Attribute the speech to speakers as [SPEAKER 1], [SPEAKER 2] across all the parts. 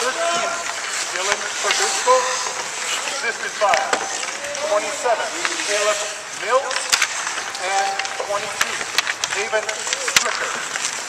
[SPEAKER 1] Dylan Perdusco. Assisted by 27, Caleb Mills. And 22, David Slicker.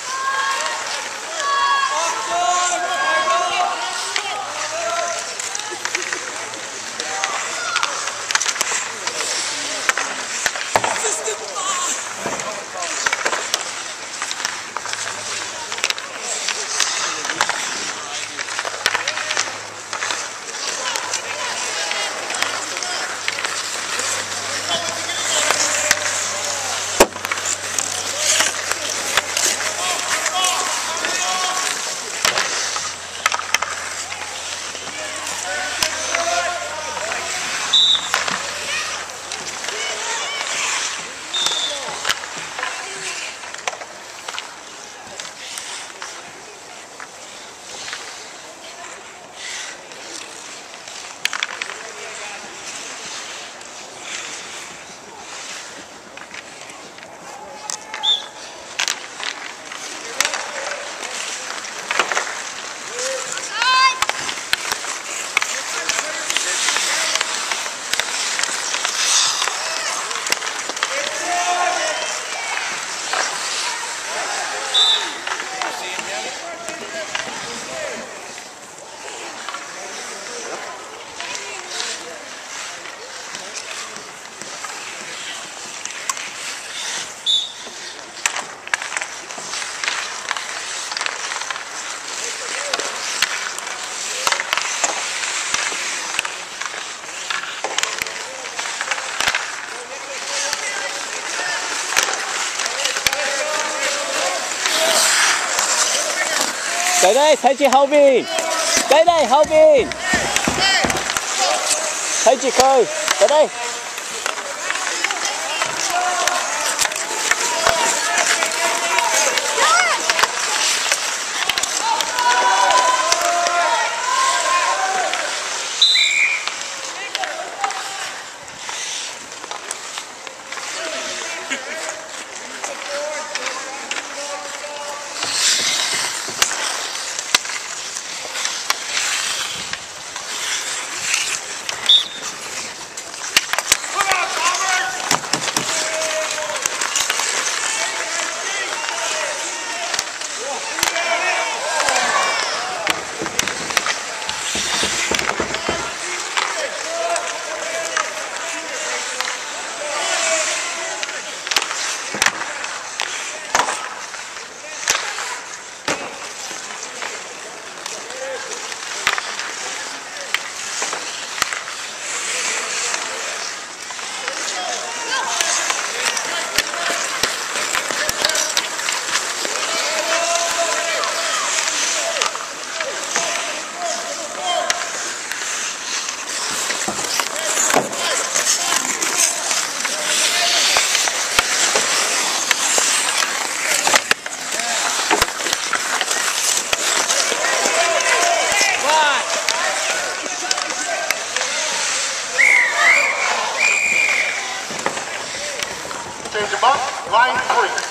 [SPEAKER 2] Tới đây, thấy chị hậu bì tới đây, hậu bì thấy chị khơi tới đây.
[SPEAKER 1] Change them up. Line three.